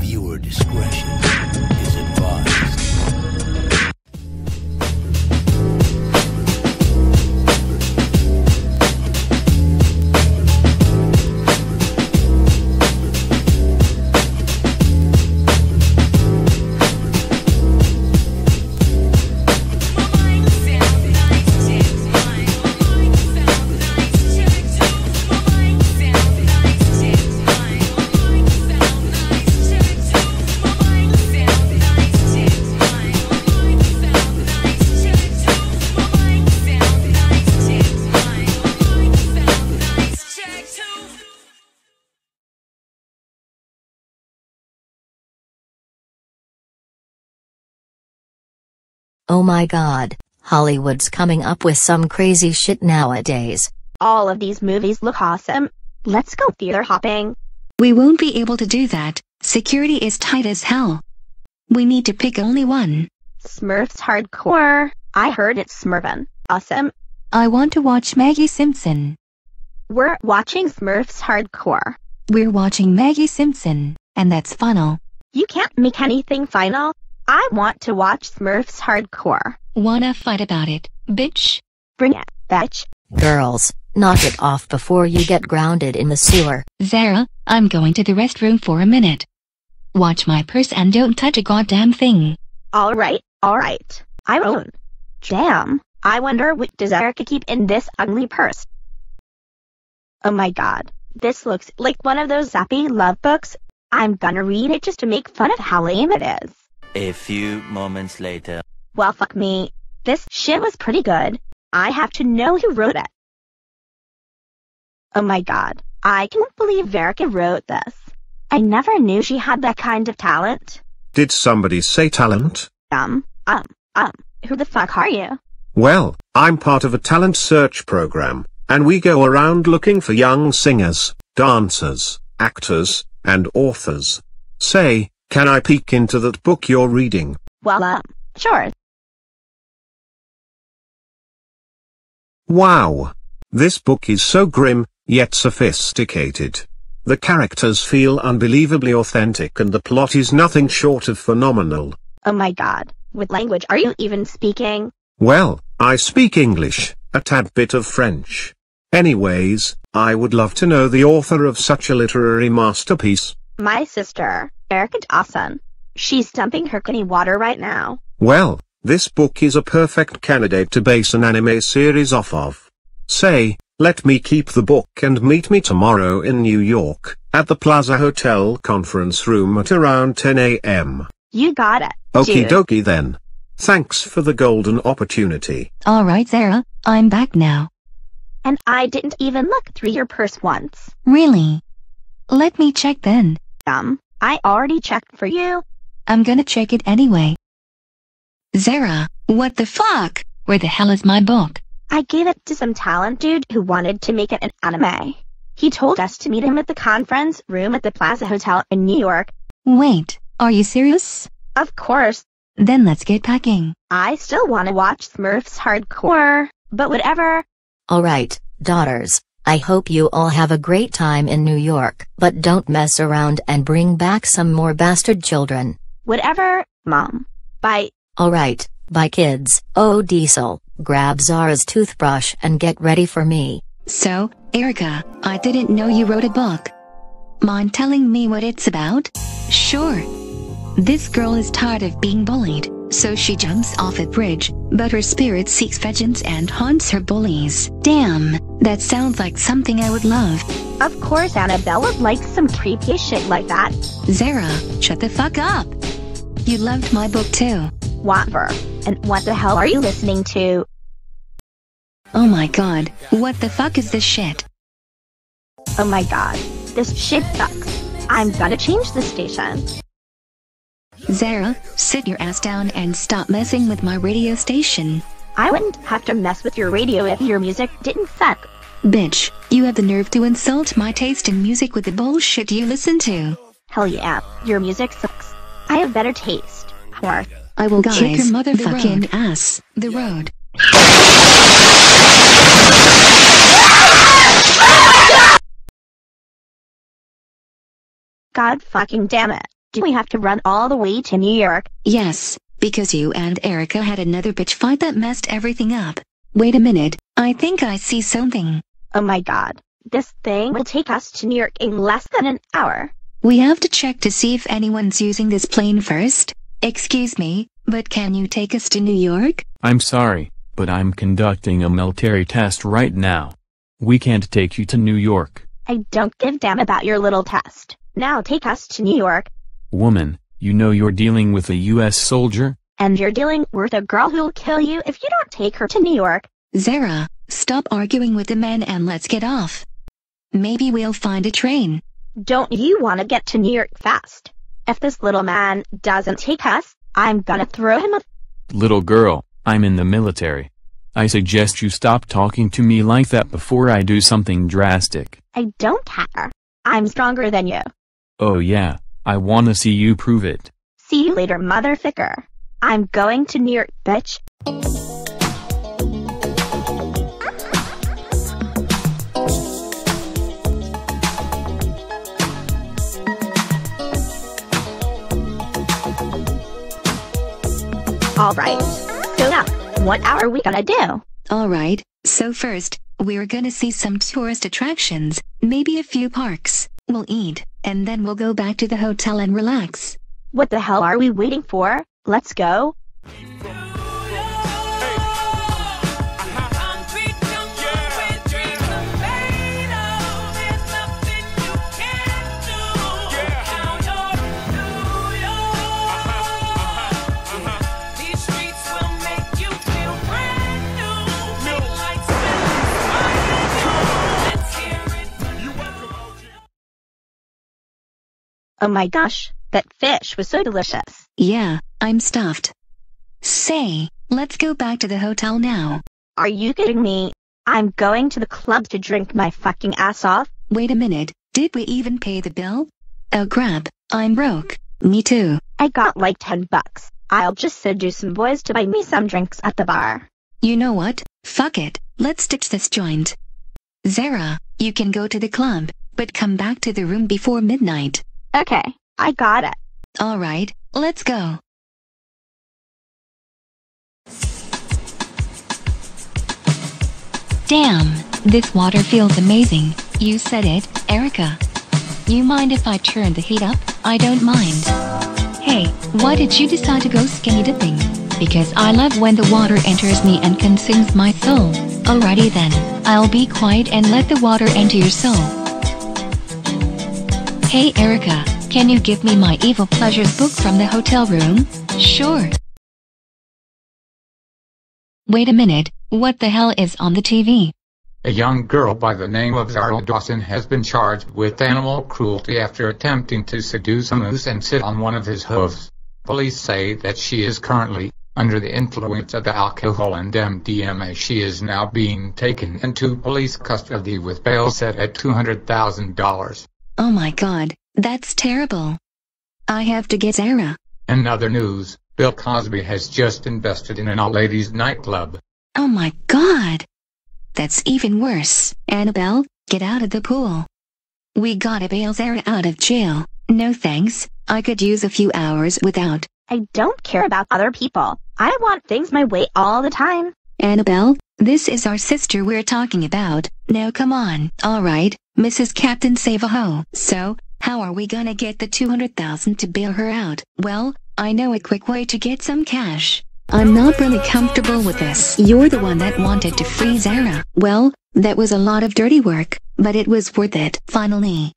Viewer discretion Oh my god, Hollywood's coming up with some crazy shit nowadays. All of these movies look awesome. Let's go theater hopping. We won't be able to do that. Security is tight as hell. We need to pick only one. Smurfs Hardcore. I heard it's Smurfin. Awesome. I want to watch Maggie Simpson. We're watching Smurfs Hardcore. We're watching Maggie Simpson, and that's final. You can't make anything final. I want to watch Smurfs Hardcore. Wanna fight about it, bitch? Bring it, bitch. Girls, knock it off before you get grounded in the sewer. Zara, I'm going to the restroom for a minute. Watch my purse and don't touch a goddamn thing. Alright, alright. I won't. Damn. I wonder what does Erika keep in this ugly purse? Oh my god. This looks like one of those zappy love books. I'm gonna read it just to make fun of how lame it is. A few moments later. Well, fuck me. This shit was pretty good. I have to know who wrote it. Oh my god. I can't believe Verica wrote this. I never knew she had that kind of talent. Did somebody say talent? Um, um, um, who the fuck are you? Well, I'm part of a talent search program, and we go around looking for young singers, dancers, actors, and authors. Say, can I peek into that book you're reading? Well, um, sure. Wow! This book is so grim, yet sophisticated. The characters feel unbelievably authentic and the plot is nothing short of phenomenal. Oh my god. What language are you even speaking? Well, I speak English, a tad bit of French. Anyways, I would love to know the author of such a literary masterpiece. My sister, Erika Dawson. She's dumping her kitty water right now. Well, this book is a perfect candidate to base an anime series off of. Say, let me keep the book and meet me tomorrow in New York, at the Plaza Hotel conference room at around 10 a.m. You got it. Okie dude. dokie then. Thanks for the golden opportunity. Alright Zara, I'm back now. And I didn't even look through your purse once. Really? Let me check then. Um, I already checked for you. I'm gonna check it anyway. Zara, what the fuck? Where the hell is my book? I gave it to some talent dude who wanted to make it an anime. He told us to meet him at the conference room at the Plaza Hotel in New York. Wait, are you serious? Of course, Then let's get packing. I still want to watch Smurfs Hardcore, but whatever. Alright, daughters, I hope you all have a great time in New York, but don't mess around and bring back some more bastard children. Whatever, Mom. Bye. Alright, bye kids. Oh Diesel, grab Zara's toothbrush and get ready for me. So, Erika, I didn't know you wrote a book. Mind telling me what it's about? Sure. This girl is tired of being bullied, so she jumps off a bridge, but her spirit seeks vengeance and haunts her bullies. Damn, that sounds like something I would love. Of course Annabella likes some creepy shit like that. Zara, shut the fuck up. You loved my book too. Whatever. And what the hell are you listening to? Oh my god, what the fuck is this shit? Oh my god. This shit sucks. I'm gonna change the station. Zara, sit your ass down and stop messing with my radio station. I wouldn't have to mess with your radio if your music didn't suck. Bitch, you have the nerve to insult my taste in music with the bullshit you listen to. Hell yeah, your music sucks. I have better taste. Whore. I will Guys, kick your the motherfucking ass. The road. God fucking damn it. Do we have to run all the way to New York? Yes, because you and Erika had another bitch fight that messed everything up. Wait a minute, I think I see something. Oh my god. This thing will take us to New York in less than an hour. We have to check to see if anyone's using this plane first. Excuse me, but can you take us to New York? I'm sorry, but I'm conducting a military test right now. We can't take you to New York. I don't give damn about your little test. Now take us to New York, Woman, you know you're dealing with a US soldier? and you're dealing with a girl who'll kill you if you don't take her to New York. Zara, stop arguing with the men and let's get off. Maybe we'll find a train. Don't you want to get to New York fast? If this little man doesn't take us, I'm gonna throw him a Little girl, I'm in the military. I suggest you stop talking to me like that before I do something drastic. I don't care. I'm stronger than you. Oh yeah, I wanna see you prove it. See you later, motherfucker. I'm going to New York, bitch. Alright. So now, what are we gonna do? Alright, so first, we're gonna see some tourist attractions, maybe a few parks. We'll eat, and then we'll go back to the hotel and relax. What the hell are we waiting for? Let's go. Oh my gosh, that fish was so delicious. Yeah, I'm stuffed. Say, let's go back to the hotel now. Are you kidding me? I'm going to the club to drink my fucking ass off. Wait a minute, did we even pay the bill? Oh crap, I'm broke. Me too. I got like 10 bucks. I'll just seduce some boys to buy me some drinks at the bar. You know what? Fuck it, let's ditch this joint. Zara, you can go to the club, but come back to the room before midnight. Okay, I got it. Alright, let's go. Damn, this water feels amazing. You said it, Erika. You mind if I turn the heat up? I don't mind. Hey, why did you decide to go skinny dipping? Because I love when the water enters me and consumes my soul. Alrighty then, I'll be quiet and let the water enter your soul. Hey Erika, can you give me my Evil Pleasures book from the hotel room? Sure. Wait a minute, what the hell is on the TV? A young girl by the name of Zara Dawson has been charged with animal cruelty after attempting to seduce a moose and sit on one of his hooves. Police say that she is currently under the influence of the alcohol and MDMA. She is now being taken into police custody with bail set at $200,000. Oh my god, that's terrible. I have to get Zara. In other news, Bill Cosby has just invested in an all-ladies nightclub. Oh my god! That's even worse. Annabelle, get out of the pool. We gotta bail Zara out of jail. No thanks, I could use a few hours without. I don't care about other people. I want things my way all the time. Annabelle, this is our sister we're talking about. Now come on. Alright, Mrs. Captain Save-A-Ho. So, how are we gonna get the 200,000 to bail her out? Well, I know a quick way to get some cash. I'm not really comfortable with this. You're the one that wanted to free Zara. Well, that was a lot of dirty work, but it was worth it. Finally.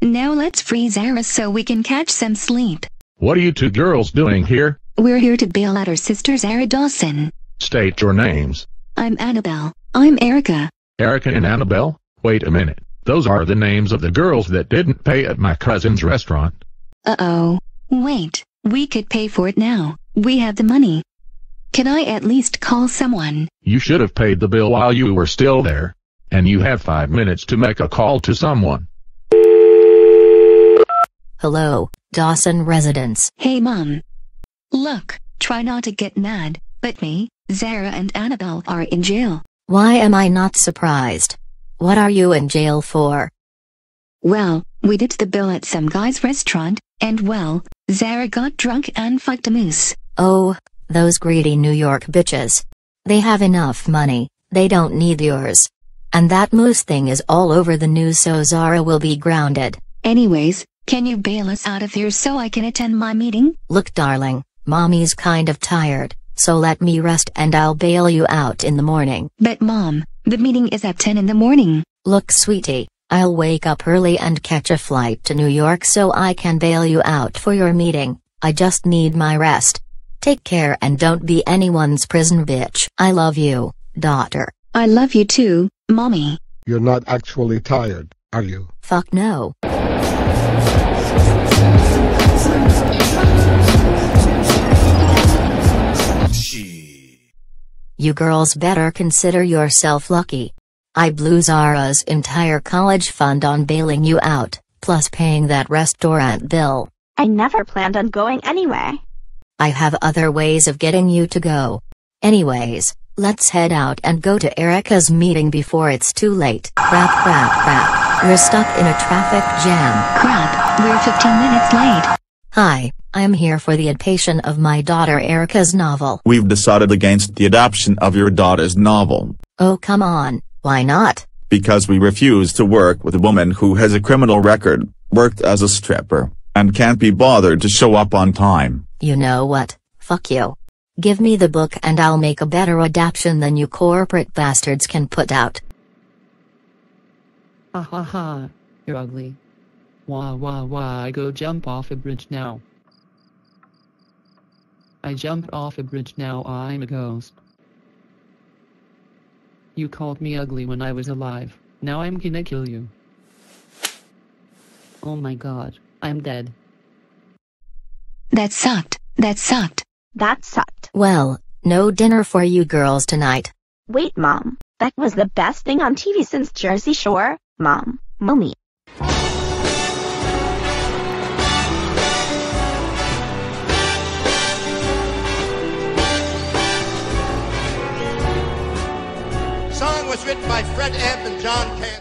Now let's free Zara so we can catch some sleep. What are you two girls doing here? We're here to bail out our sister Zara Dawson. State your names. I'm Annabelle. I'm Erika. Erika and Annabelle? Wait a minute. Those are the names of the girls that didn't pay at my cousin's restaurant. Uh-oh. Wait, we could pay for it now. We have the money. Can I at least call someone? You should have paid the bill while you were still there. And you have five minutes to make a call to someone. Hello, Dawson residence. Hey mom. Look, try not to get mad, but me, Zara and Annabelle are in jail. Why am I not surprised? What are you in jail for? Well, We did the bill at some guy's restaurant, and well, Zara got drunk and fucked a moose. Oh, those greedy New York bitches. They have enough money, they don't need yours. And that moose thing is all over the news so Zara will be grounded. Anyways, can you bail us out of here so I can attend my meeting? Look darling, mommy's kind of tired, so let me rest and I'll bail you out in the morning. But mom, the meeting is at 10 in the morning. Look sweetie, I'll wake up early and catch a flight to New York so I can bail you out for your meeting, I just need my rest. Take care and don't be anyone's prison bitch. I love you, daughter. I love you too, mommy. You're not actually tired, are you? Fuck no. You girls better consider yourself lucky. I blew Zara's entire college fund on bailing you out, plus paying that restaurant bill. I never planned on going anyway. I have other ways of getting you to go. Anyways, let's head out and go to Erika's meeting before it's too late. Crap, crap, crap. We're stuck in a traffic jam. Crap, we're 15 minutes late. Hi, I'm here for the adaptation of my daughter Erika's novel. We've decided against the adoption of your daughter's novel. Oh, come on. Why not? Because we refuse to work with a woman who has a criminal record, worked as a stripper, and can't be bothered to show up on time. You know what? Fuck you. Give me the book and I'll make a better adaptation than you corporate bastards can put out. Ha ha ha. You're ugly. Wah wah wah I go jump off a bridge now. I jumped off a bridge now I'm a ghost. You called me ugly when I was alive, now I'm gonna kill you. Oh my god, I'm dead. That sucked, that sucked. That sucked. Well, no dinner for you girls tonight. Wait, Mom. That was the best thing on TV since Jersey Shore. Mom. Mommy. Was written by Fred Ebb and John Kander.